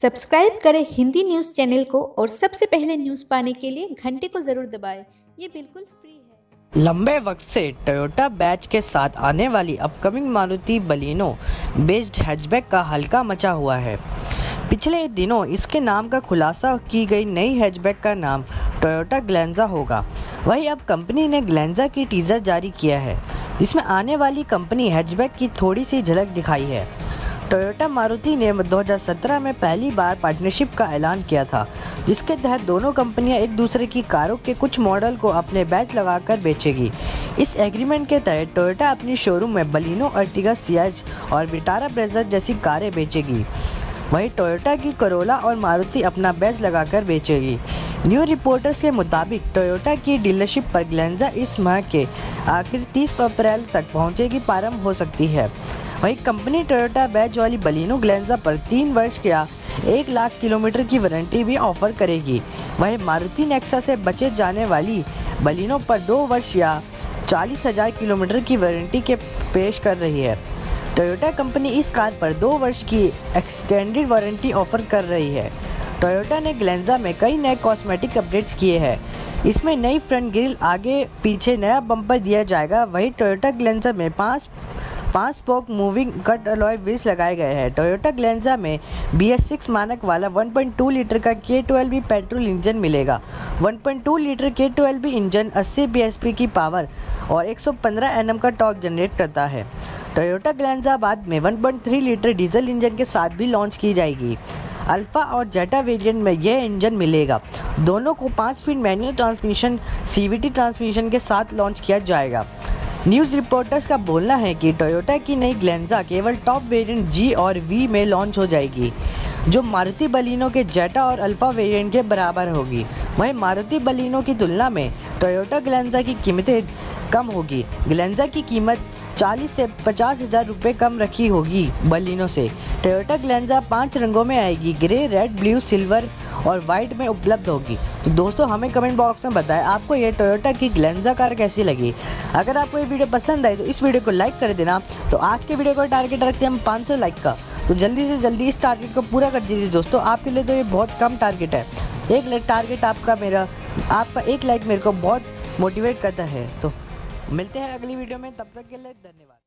Subscribe करें Hindi news channel को और सबसे पहले न्यूज़ पाने के लिए घंटे को ज़रूर दबाएँ। ये बिल्कुल फ्री है। लंबे वक्त से टोयोटा बैच के साथ आने वाली upcoming Maruti Baleno based hatchback का हल्का मचा हुआ है। पिछले दिनों इसके नाम का खुलासा की गई नई हैचबैक का नाम टोयोटा ग्लेंजा होगा। वहीं अब कंपनी ने ग्लेंजा की टीज़र जारी किया है। जिसमें आने वाली कंपनी हैचबैक की थोड़ी सी झलक दिखाई है। टोयोटा मारुति ने 2017 में पहली बार पार्टनरशिप का ऐलान किया था, जिसके तहत दोनों कंपनियाँ एक दूसरे की कारों के कुछ मॉडल को अपने बैच लगाकर बेचेगी। इस एग्रीमेंट के तहत टोयोटा अपनी शोरूम में बलिनो अर्टिगा सियाज और विटारा ब्रेजर जैसी कारें बेचेगी। वहीं टोयोटा की करोला और मारुति अपना बैच लगाकर बेचेगी। न्यू रिपोर्टर्स के मुताबिक, टोयोटा की डीलरशिप पर ग्लेंजा इस माह के आखिर 30 अप्रैल तक पहुंचेगी, प्रारंभ हो सकती है। वहीं कंपनी टोयोटा बैच वाली बलिनो ग्लेंजा पर तीन वर्ष या एक लाख किलोमीटर की वारंटी भी ऑफ़र करेगी। वहीं मारुति नेक्सा से बचे जाने वाली बलिनो पर दो वर्ष या चालीस हज़ार किलोमीटर की वारंटी के पेश कर रही है। टोयोटा कंपनी इस कार पर दो वर्ष की एक्सटेंडेड वारंटी ऑफ़र कर रही है। टोयोटा ने ग्लेंजा में कई नए कॉस्मेटिक अपडेट्स किए हैं। इसमें नई फ्रंट ग्रिल आगे पीछे नया बम्पर दिया जाएगा। वहीं टोयोटा ग्लेंजा में पाँच, पाँच spoke moving cut alloy wheels लगाए गए हैं। टोयोटा ग्लेंजा में बी एस सिक्स मानक वाला 1.2 लीटर का के ट्वेल्व पेट्रोल इंजन मिलेगा। 1.2 लीटर के ट्वेल्व इंजन 80 bhp की पावर और 115 एनएम का टॉर्क जनरेट करता है। टोयोटा ग्लेंजा बाद में 1.3 लीटर डीजल इंजन के साथ भी लॉन्च की जाएगी। अल्फ़ा और जेटा वेरिएंट में यह इंजन मिलेगा। दोनों को पाँच speed manual transmission CVT transmission के साथ लॉन्च किया जाएगा। न्यूज़ रिपोर्टर्स का बोलना है कि टोयोटा की नई ग्लेंजा केवल टॉप वेरिएंट जी और वी में लॉन्च हो जाएगी, जो मारुति बलिनो के जेटा और अल्फ़ा वेरिएंट के बराबर होगी। वहीं मारुति बलिनो की तुलना में टोयोटा ग्लेंजा की कीमतें कम होगी। ग्लेंजा की कीमत 40 से पचास हज़ार रुपये कम रखी होगी। बलिनो से। टोयोटा ग्लेंजा पाँच रंगों में आएगी। ग्रे रेड ब्लू सिल्वर और वाइट में उपलब्ध होगी। तो दोस्तों, हमें कमेंट बॉक्स में बताएँ, आपको ये टोयोटा की ग्लेंजा कार कैसी लगी? अगर आपको ये वीडियो पसंद आई तो इस वीडियो को लाइक कर देना। तो आज के वीडियो को टारगेट रखते हैं हम 500 लाइक का। तो जल्दी से जल्दी इस टारगेट को पूरा कर दीजिए दोस्तों। आपके लिए तो ये बहुत कम टारगेट है। एक लाइक टारगेट आपका मेरा, आपका एक लाइक मेरे को बहुत मोटिवेट करता है। तो मिलते हैं अगली वीडियो में तब तक के लिए धन्यवाद।